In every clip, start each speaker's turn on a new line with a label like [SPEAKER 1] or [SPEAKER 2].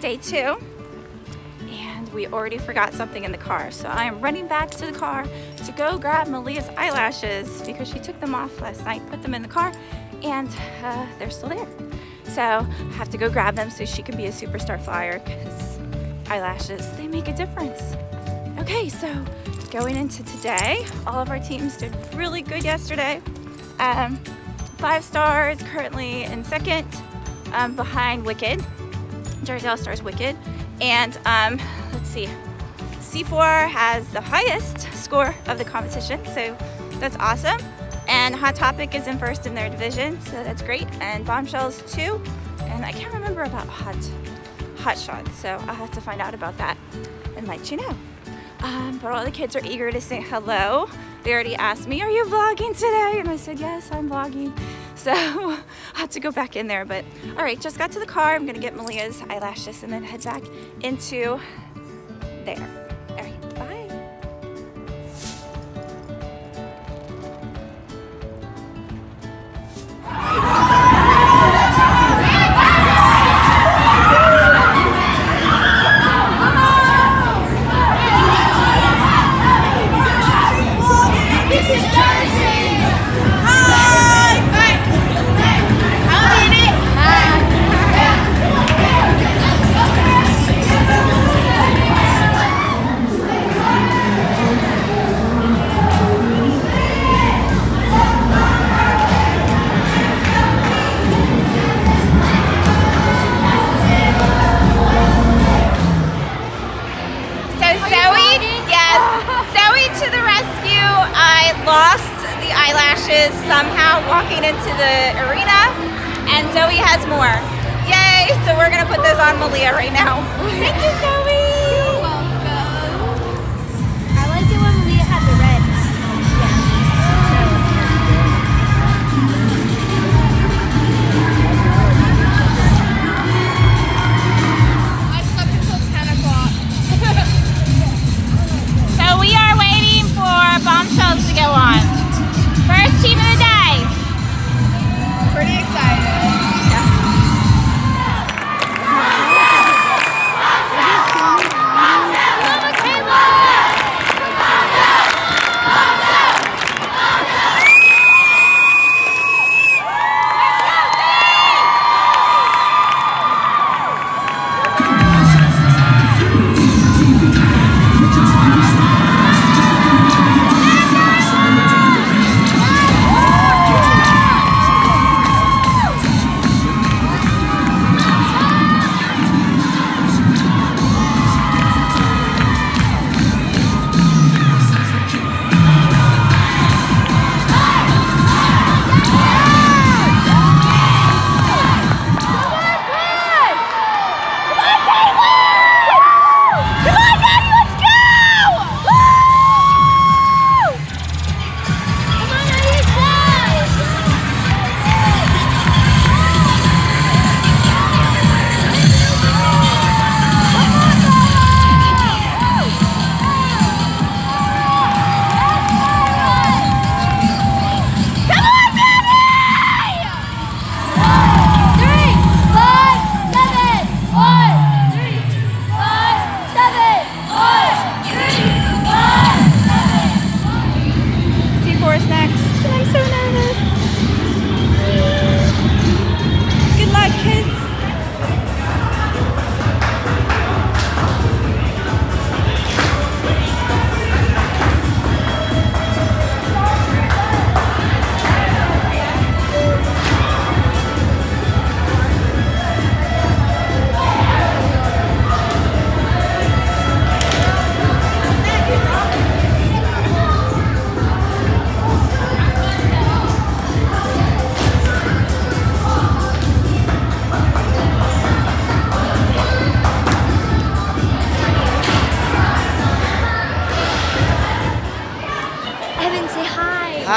[SPEAKER 1] day two and we already forgot something in the car. So I am running back to the car to go grab Malia's eyelashes because she took them off last night, put them in the car, and uh, they're still there. So I have to go grab them so she can be a superstar flyer because eyelashes, they make a difference. Okay, so going into today, all of our teams did really good yesterday. Um, five stars currently in second um, behind Wicked. All Stars Wicked. And um, let's see, C4 has the highest score of the competition, so that's awesome. And Hot Topic is in first in their division, so that's great. And Bombshells too. And I can't remember about Hot Hot Shots, so I'll have to find out about that and let you know. Um, but all the kids are eager to say hello. They already asked me, are you vlogging today? And I said, yes, I'm vlogging. So I have to go back in there. But all right, just got to the car. I'm gonna get Malia's eyelashes and then head back into there. Somehow walking into the arena, and Zoe has more. Yay! So we're gonna put those on Malia right now. Thank you, Zoe!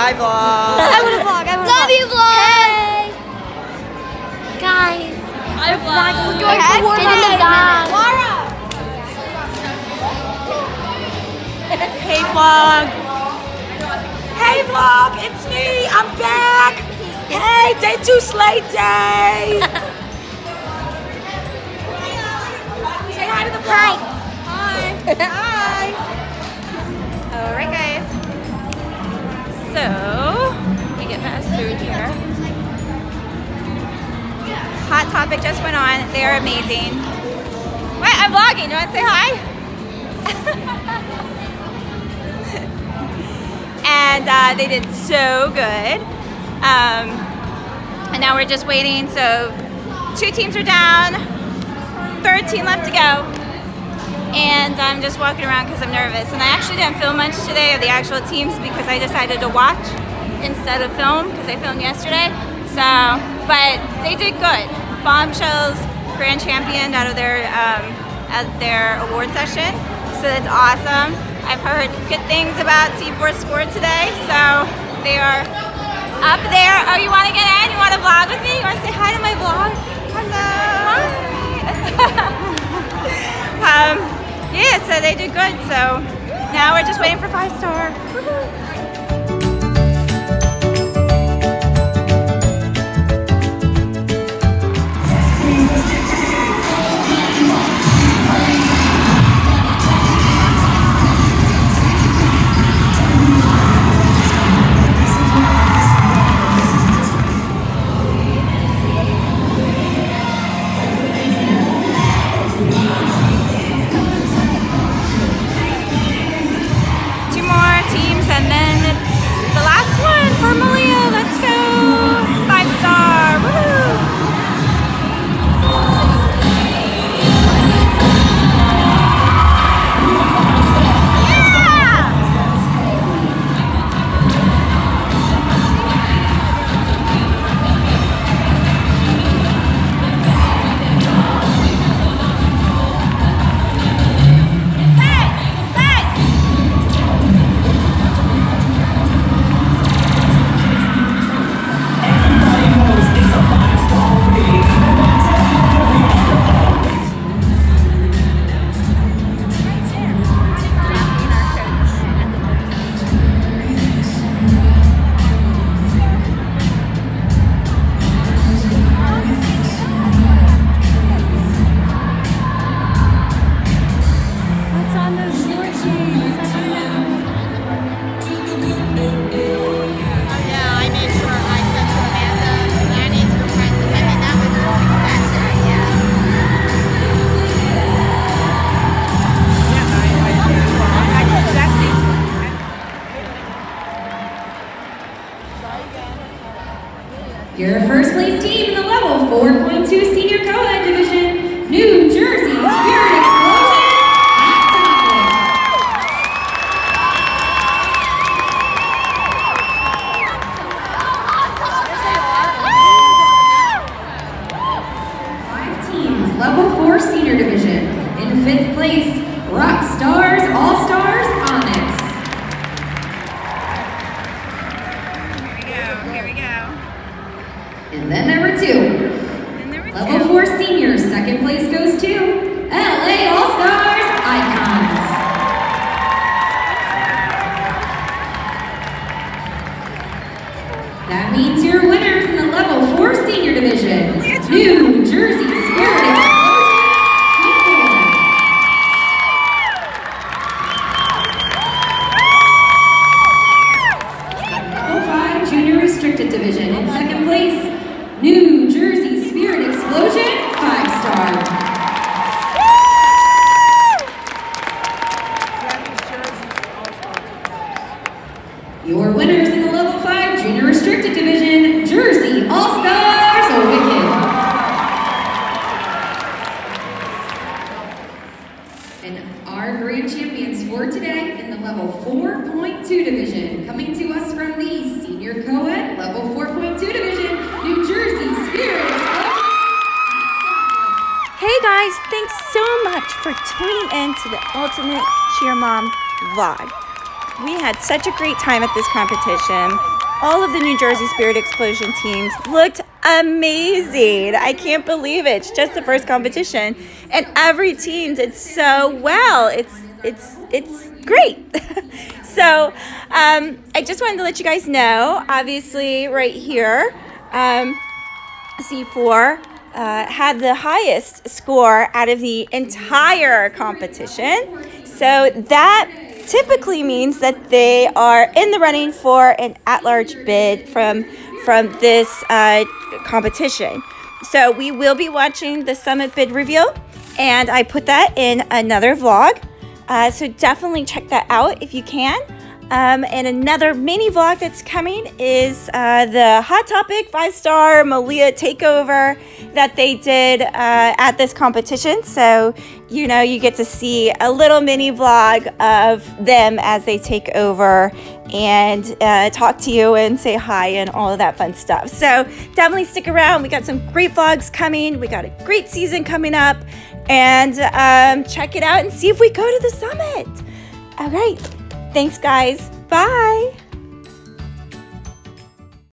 [SPEAKER 2] Bye, vlog.
[SPEAKER 3] I want to vlog. I want to
[SPEAKER 4] Love you, vlog.
[SPEAKER 3] Hey. Guys.
[SPEAKER 4] I vlog.
[SPEAKER 3] We're going okay.
[SPEAKER 4] to Warm Up. Laura.
[SPEAKER 2] hey, vlog. Hey, vlog. It's me. I'm back. Hey, day two slate day.
[SPEAKER 4] Say hi to the vlog.
[SPEAKER 1] Hi. hi. So, we get fast food here. Hot Topic just went on. They are amazing. Wait, I'm vlogging. You want to say hi? and uh, they did so good. Um, and now we're just waiting. So, two teams are down. 13 left to go. And I'm just walking around because I'm nervous. And I actually didn't film much today of the actual teams because I decided to watch instead of film because I filmed yesterday. So, but they did good. Bombshells grand champion out of their um, at their award session. So that's awesome. I've heard good things about C4 Sport today. So they are up there. Oh, you want to get in? You want to vlog with me? You want to say hi to my vlog? Hello. um, yeah, so they did good. So now we're just waiting for five star.
[SPEAKER 3] Your first place team in the level 4.2 senior co-ed division, New Jersey
[SPEAKER 1] the Ultimate Cheer Mom vlog. We had such a great time at this competition. All of the New Jersey Spirit Explosion teams looked amazing. I can't believe it. It's just the first competition and every team did so well. It's it's it's great. so um, I just wanted to let you guys know, obviously right here, um, C4 uh, had the highest score out of the entire competition. So that typically means that they are in the running for an at-large bid from from this uh, competition. So we will be watching the summit bid reveal, and I put that in another vlog. Uh, so definitely check that out if you can. Um, and another mini vlog that's coming is uh, the Hot Topic five star Malia takeover that they did uh, at this competition. So, you know, you get to see a little mini vlog of them as they take over and uh, talk to you and say hi and all of that fun stuff. So, definitely stick around. We got some great vlogs coming, we got a great season coming up, and um, check it out and see if we go to the summit. All right. Thanks, guys. Bye.